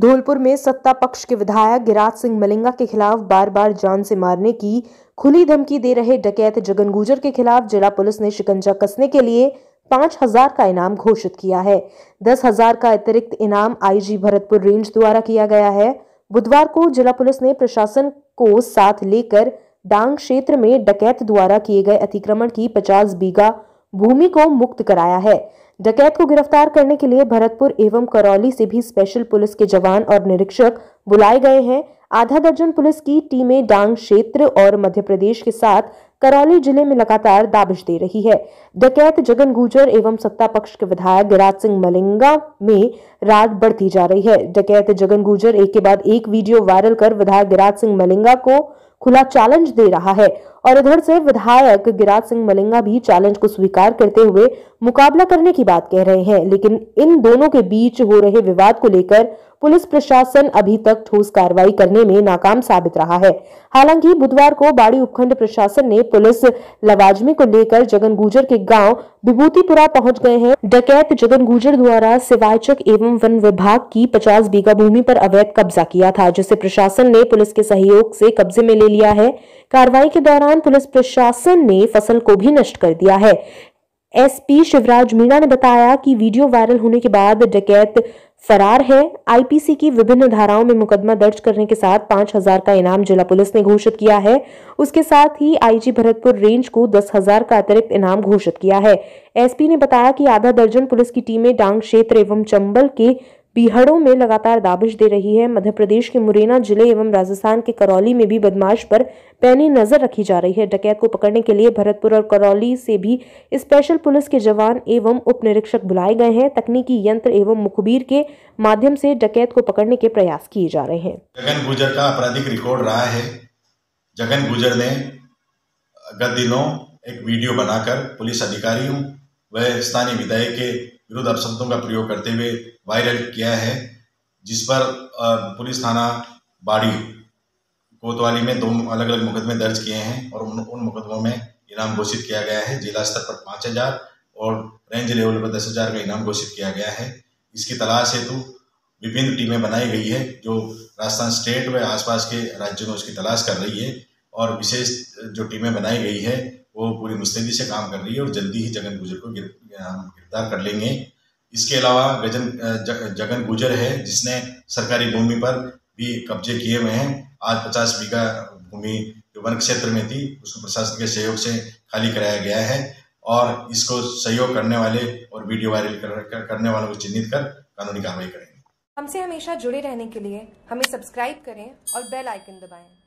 धौलपुर में सत्ता पक्ष के विधायक गिराज सिंह मलिंगा के खिलाफ बार बार जान से मारने की खुली धमकी दे रहे डकैत जगन गुजर के खिलाफ जिला पुलिस ने शिकंजा कसने के लिए पाँच हज़ार का इनाम घोषित किया है। दस हज़ार का अतिरिक्त इनाम आईजी भरतपुर रेंज द्वारा किया गया है। बुधवार को जिला पुलिस ने प्रशासन को साथ लेकर डांग क्षेत्र में डकैत द्वारा किए गए अतिक्रमण की 50 बीघा भूमि को मुक्त कराया है। डकैत को गिरफ़्तार करने के लिए भरतपुर एवं करौली से भी स्पेशल पुलिस के जवान और निरीक्षक बुलाए गए हैं। आधा दर्जन पुलिस की टीमें डांग क्षेत्र और मध्य प्रदेश के साथ करौली ज़िले में लगातार दाबिश दे रही है। डकैत जगन गुजर एवं सत्ता पक्ष के विधायक गिराज सिंह मलिंगा में रात बढ़ती जा रही है। डकैत जगन गुजर एक के बाद एक वीडियो वायरल कर विधायक गिराज सिंह मलिंगा को खुला चैलेंज दे रहा है और इधर से विधायक गिराज सिंह मलिंगा भी चैलेंज को स्वीकार करते हुए मुकाबला करने की बात कह रहे हैं, लेकिन इन दोनों के बीच हो रहे विवाद को लेकर पुलिस प्रशासन अभी तक ठोस कार्रवाई करने में नाकाम साबित रहा है। हालाँकि बुधवार को बाड़ी उपखंड प्रशासन ने पुलिस लवाजमे को लेकर जगन गुजर के गाँव विभूतिपुरा पहुँच गए हैं। डकैत जगन गुजर द्वारा सिवायचक एवं वन विभाग की 50 बीघा भूमि पर अवैध कब्जा किया था, जिसे प्रशासन ने पुलिस के सहयोग से कब्जे में ले लिया है। कार्रवाई के दौरान पुलिस प्रशासन ने फ़सल को भी नष्ट कर दिया है। एसपी शिवराज मीणा ने बताया कि वीडियो वायरल होने के बाद डकैत फरार है। आईपीसी की विभिन्न धाराओं में मुकदमा दर्ज करने के साथ पाँच हज़ार का इनाम जिला पुलिस ने घोषित किया है। उसके साथ ही आईजी भरतपुर रेंज को दस हज़ार का अतिरिक्त इनाम घोषित किया है। एसपी ने बताया कि आधा दर्जन पुलिस की टीमें डांग क्षेत्र एवं चंबल के बिहड़ों में लगातार दाबिश दे रही है। मध्य प्रदेश के मुरैना ज़िले एवं राजस्थान के करौली में भी बदमाश पर पैनी नज़र रखी जा रही है। डकैत को पकड़ने के लिए भरतपुर और करौली से भी स्पेशल पुलिस के जवान एवं उप निरीक्षक बुलाए गए हैं। तकनीकी यंत्र एवं मुखबिर के माध्यम से डकैत को पकड़ने के प्रयास किए जा रहे हैं। जगन गुजर का आपराधिक रिकॉर्ड रहा है। जगन गुजर ने गत दिनों एक वीडियो बनाकर पुलिस अधिकारियों व स्थानीय विधायक के विरुद्ध अपशब्दों का प्रयोग करते हुए वायरल किया है जिस पर पुलिस थाना बाड़ी कोतवाली में दो अलग अलग मुकदमे दर्ज किए हैं और उन, उन मुकदमों में इनाम घोषित किया गया है। जिला स्तर पर पाँच हज़ार और रेंज लेवल पर दस हज़ार का इनाम घोषित किया गया है। इसकी तलाश हेतु विभिन्न टीमें बनाई गई है जो राजस्थान स्टेट व आसपास के राज्यों में उसकी तलाश कर रही है और विशेष जो टीमें बनाई गई है वो पूरी मुस्तैदी से काम कर रही है और जल्दी ही जगन गुजर को गिरफ़्तार कर लेंगे। इसके अलावा गजन जगन गुजर है जिसने सरकारी भूमि पर भी कब्जे किए हुए हैं। आज पचास बीघा भूमि जो वन क्षेत्र में थी उसको प्रशासन के सहयोग से खाली कराया गया है और इसको सहयोग करने वाले और वीडियो वायरल कर, करने वालों को चिन्हित कर कानूनी कार्रवाई करेंगे। हमसे हमेशा जुड़े रहने के लिए हमें सब्सक्राइब करें और बेल आइकन दबाएँ।